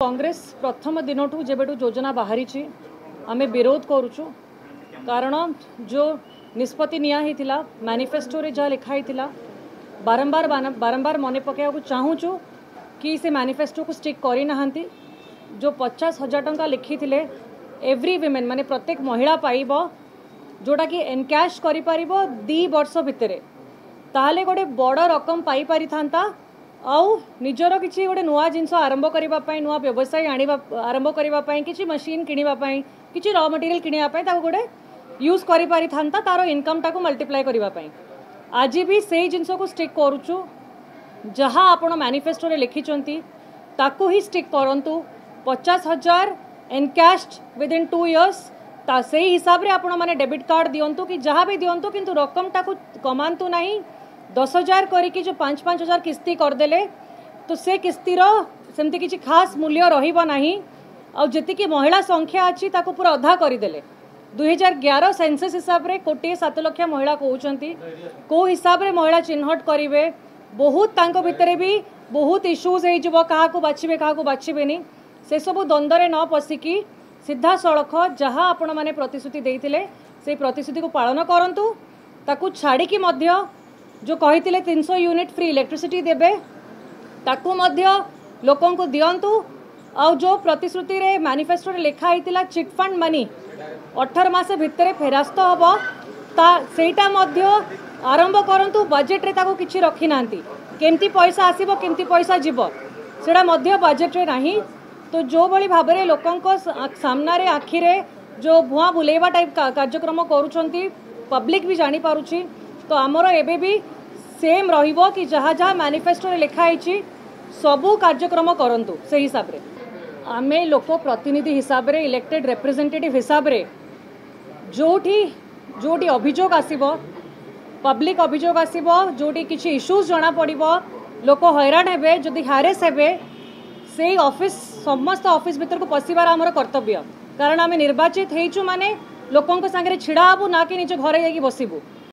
कांग्रेस प्रथम दिन ठू जब योजना बाहरी आम विरोध करुचु कारण जो निष्पत्ति निहाई मैनिफेस्टो जहाँ लिखाई थी बारंबार बारंबार मन पकवाक चाहूँ कि से मैनिफेस्टो को स्टिक करना जो पचास हजार टाँचा लिखी थे एव्री विमेन मान प्रत्येक महिला पाइब जोटा कि एनकैश कर दी वर्ष भितर ताल गोटे बड़ रकम पाई था ଆଉ ନିଜର କିଛି ଗୋଟେ ନୂଆ ଜିନିଷ ଆରମ୍ଭ କରିବା ପାଇଁ ନୂଆ ବ୍ୟବସାୟ ଆଣିବା ଆରମ୍ଭ କରିବା ପାଇଁ କିଛି ମେସିନ୍ କିଣିବା ପାଇଁ କିଛି ର ମେଟେରିଆଲ୍ କିଣିବା ପାଇଁ ତାକୁ ଗୋଟେ ୟୁଜ୍ କରିପାରିଥାନ୍ତା ତା'ର ଇନକମ୍ଟାକୁ ମଲ୍ଟିପ୍ଲାଏ କରିବା ପାଇଁ ଆଜି ବି ସେଇ ଜିନିଷକୁ ଷ୍ଟିକ୍ କରୁଛୁ ଯାହା ଆପଣ ମ୍ୟାନିଫେଷ୍ଟୋରେ ଲେଖିଛନ୍ତି ତାକୁ ହିଁ ଷ୍ଟିକ୍ କରନ୍ତୁ ପଚାଶ ହଜାର ଏନ୍କ୍ୟାସ୍ଡ ୱିଦିନ୍ ଟୁ ଇୟର୍ସ ତା ସେଇ ହିସାବରେ ଆପଣମାନେ ଡେବିଟ୍ କାର୍ଡ଼ ଦିଅନ୍ତୁ କି ଯାହା ବି ଦିଅନ୍ତୁ କିନ୍ତୁ ରକମଟାକୁ କମାନ୍ତୁ ନାହିଁ दस हजार करके जो करदे तो से किस्तीर सेमती किसी खास मूल्य रही जी महिला संख्या अच्छी पूरा अधा करदे दुई हजार ग्यार सेनसे हिसाब से कोटे सात लक्ष महिला कौन कौ हिसाब से महिला चिन्हट करेंगे बहुत तक भितर भी बहुत इश्यूज हो बाछबे क्या बाछबे नहीं से सब द्वंद न पशिकी सीधा सड़ख जहाँ आपतिश्रुति प्रतिश्रुति को पालन करूँ ताकू छाड़ी जो कही तीन सौ यूनिट फ्री इलेक्ट्रिसीटी देवे लोक को दिंतु आ जो प्रतिश्रुति मानिफेस्टो लिखाही चिटफंड मनी अठर मस भाई फेरास्त हम ता आरंभ करूँ बजेट्रे कि रखी ना कमी पैसा आसब के पैसा जीव से बजेट्रे ना तो जो भाई भाव में लोकों सान आखिरे जो भुआ बुलेवा टाइप कार्यक्रम करुँच पब्लिक भी जापी तो आमर एबी सेम रि जहाँ जा मानिफेस्टो लिखाही सबू कार्यक्रम करतु से हिसाब से आम लोक प्रतिनिधि हिसाब से इलेक्टेड रिप्रेजेटेटिव हिसाब से जो जोटी अभोग आस पब्लिक अभोग आसब इश्यूज जना पड़ लोक हईराण हे जदि हारेस से अफिस् समस्त अफिस् भर को पशिवार आम कर्तव्य कारण आम निर्वाचित होचु मानने लोकों सांगे ढड़ा हबू ना कि निज घर जा बसबू